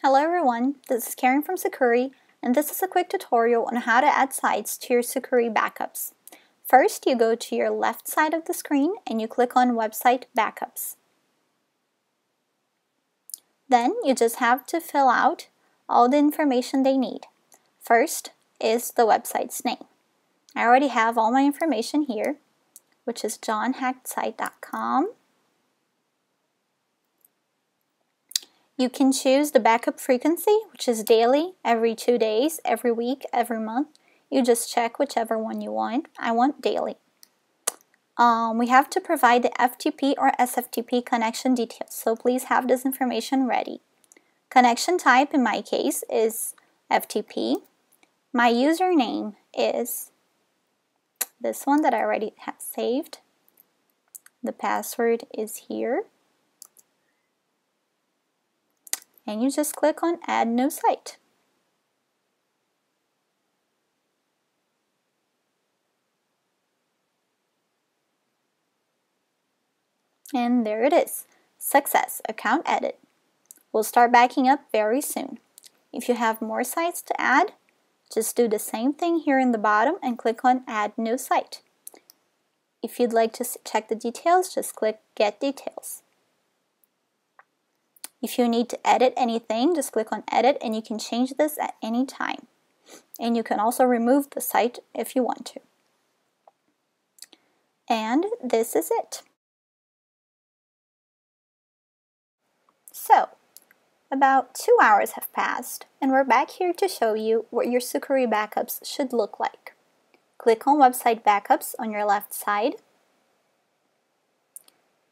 Hello everyone, this is Karen from Sucuri, and this is a quick tutorial on how to add sites to your Sucuri backups. First, you go to your left side of the screen and you click on Website Backups. Then you just have to fill out all the information they need. First is the website's name. I already have all my information here, which is johnhackedsite.com. You can choose the backup frequency, which is daily, every two days, every week, every month. You just check whichever one you want. I want daily. Um, we have to provide the FTP or SFTP connection details, so please have this information ready. Connection type in my case is FTP. My username is this one that I already have saved. The password is here. and you just click on add new site. And there it is. Success, account added. We'll start backing up very soon. If you have more sites to add, just do the same thing here in the bottom and click on add new site. If you'd like to check the details, just click get details. If you need to edit anything, just click on edit and you can change this at any time. And you can also remove the site if you want to. And this is it. So, about two hours have passed and we're back here to show you what your Sucuri backups should look like. Click on Website Backups on your left side.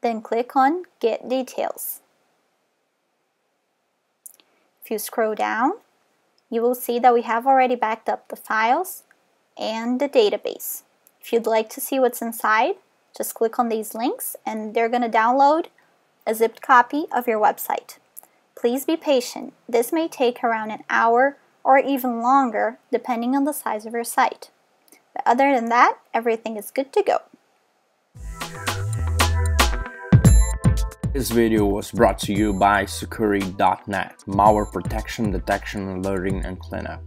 Then click on Get Details. If you scroll down, you will see that we have already backed up the files and the database. If you'd like to see what's inside, just click on these links and they're going to download a zipped copy of your website. Please be patient. This may take around an hour or even longer depending on the size of your site. But other than that, everything is good to go. This video was brought to you by Sucuri.net, malware protection, detection, alerting, and cleanup.